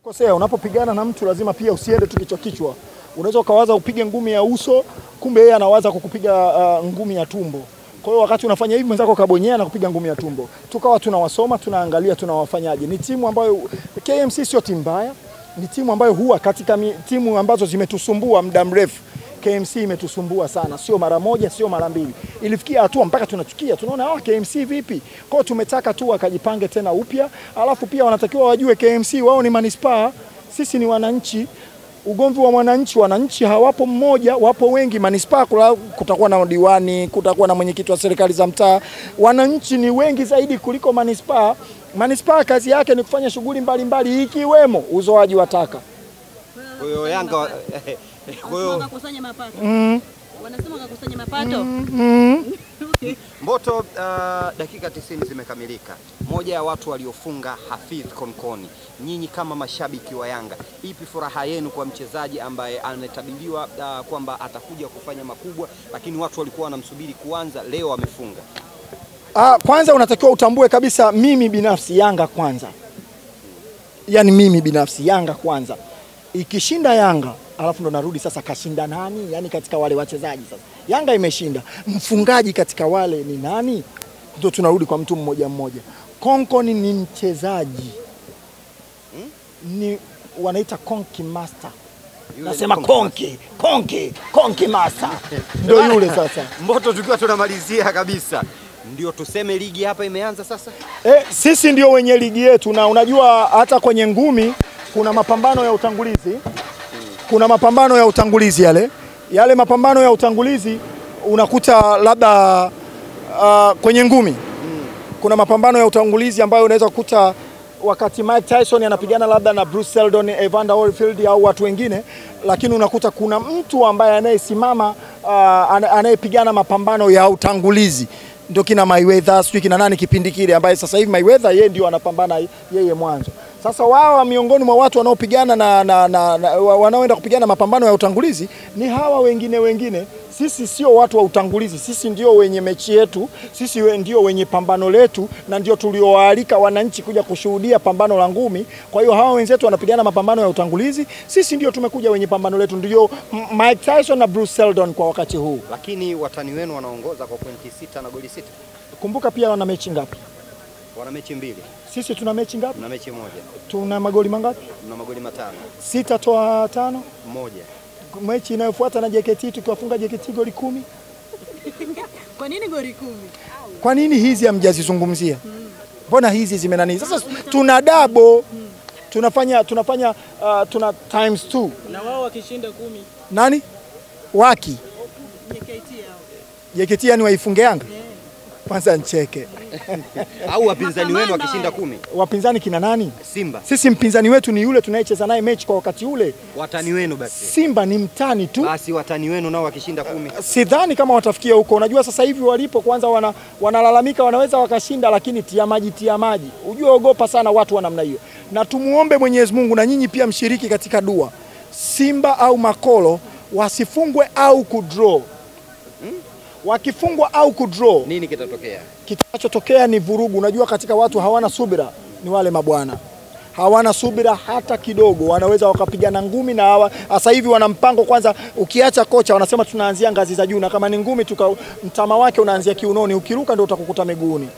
Kosea, unapopigana na mtu lazima pia usiende tu kichwa kichwa. Unaweza ukawaza upige ngumi ya uso, kumbe yeye anawaza kukupiga uh, ngumi ya tumbo. Kwa hiyo wakati unafanya hivi mwenzako kabonyea na kupiga ngumi ya tumbo. Tukawa tunawasoma, tunaangalia tunawafanyaje. Ni timu ambayo KMC sio timu mbaya, ni timu ambayo huwa katika timu ambazo zimetusumbua muda mrefu. KMC imetusumbua sana, sio mara moja, sio mara mbili. Ilifikia hatua mpaka tunachukia, tunaona hawa KMC vipi? Kwa hiyo tumetaka tu wakajipange tena upya, alafu pia wanatakiwa wajue KMC wao ni manispaa, sisi ni wananchi. Ugomvi wa mwananchi, wananchi hawapo mmoja, wapo wengi. Manispaa kutakuwa na diwani, kutakuwa na mwenyekiti wa serikali za mtaa. Wananchi ni wengi zaidi kuliko manispaa. Manispaa kazi yake ni kufanya shughuli mbalimbali ikiwemo uzoaji wa taka. Kwa hiyo Yanga wa- kwa hiyo wakakusanya mapato. Wanasema wakakusanya mapato. Okay. Mboto, uh, dakika 90 zimekamilika. Moja ya watu waliofunga Hafidh Konkoni, nyinyi kama mashabiki wa Yanga, ipi furaha yenu kwa mchezaji ambaye anatabiriwa uh, kwamba atakuja kufanya makubwa, lakini watu walikuwa wanamsubiri kuanza, leo amefunga? Ah, kwanza unatakiwa utambue kabisa, mimi binafsi Yanga kwanza, yaani mimi binafsi Yanga kwanza. Ikishinda Yanga alafu ndo narudi sasa, kashinda nani? Yani katika wale wachezaji sasa, Yanga imeshinda, mfungaji katika wale ni nani? Ndio tunarudi kwa mtu mmoja mmoja. Konkoni ni mchezaji ni wanaita konki master, nasema konki konki konki master, ndio yule sasa. Mboto, tukiwa tunamalizia kabisa, ndio tuseme ligi hapa imeanza sasa. E, sisi ndio wenye ligi yetu, na unajua hata kwenye ngumi kuna mapambano ya utangulizi, kuna mapambano ya utangulizi yale. Yale mapambano ya utangulizi unakuta labda uh, kwenye ngumi. Kuna mapambano ya utangulizi ambayo unaweza kukuta wakati Mike Tyson anapigana labda na Bruce Seldon, Evander Holyfield au watu wengine, lakini unakuta kuna mtu ambaye anayesimama uh, anayepigana mapambano ya utangulizi. Ndio kina Mayweather, sijui kina nani kipindi kile, ambaye sasa hivi Mayweather yeye ndio anapambana yeye mwanzo. Sasa wao miongoni mwa watu wanaopigana na, na, na, na wanaoenda kupigana mapambano ya utangulizi ni hawa wengine wengine. Sisi sio watu wa utangulizi, sisi ndio wenye mechi yetu, sisi we- ndio wenye pambano letu, na ndio tuliowaalika wananchi kuja kushuhudia pambano la ngumi. Kwa hiyo hawa wenzetu wanapigana mapambano ya utangulizi, sisi ndio tumekuja wenye pambano letu, ndio Mike Tyson na Bruce Seldon kwa wakati huu. Lakini watani wenu wanaongoza kwa pointi sita na goli sita, Kumbuka pia wana mechi ngapi? Wana mechi mbili Sisi tuna mechi ngapi? Tuna mechi moja, Tuna magoli mangapi? Tuna magoli matano Sita toa tano. moja. Mechi inayofuata na JKT tukiwafunga JKT goli kumi. Kwa nini goli kumi? Kwa nini hizi hamjazizungumzia? Mbona hmm. hizi zimenani? Sasa tuna double tunafanya tunafanya uh, tuna times two. na wao wakishinda kumi Nani? Waki JKT hao. JKT yani waifunge Yanga? Kwanza ncheke. Au wapinzani wenu wakishinda kumi, Wapinzani kina nani? Simba Sisi mpinzani wetu ni yule tunayecheza naye mechi kwa wakati ule. watani wenu basi Simba ni mtani tu. basi watani wenu nao wakishinda kumi sidhani kama watafikia huko. Unajua sasa hivi walipo, kwanza wana, wanalalamika wanaweza wakashinda, lakini tia maji, tia maji. Ujue ogopa sana watu wa namna hiyo, na tumuombe Mwenyezi Mungu na nyinyi pia mshiriki katika dua, Simba au Makolo wasifungwe au kudraw. Wakifungwa au kudraw, nini kitatokea? kitakachotokea ni vurugu. Unajua katika watu hawana subira ni wale mabwana hawana subira hata kidogo, wanaweza wakapigana ngumi na hawa. Sasa hivi wana mpango kwanza, ukiacha kocha wanasema tunaanzia ngazi za juu, na kama ni ngumi tuka mtama wake unaanzia kiunoni, ukiruka ndio utakukuta miguuni.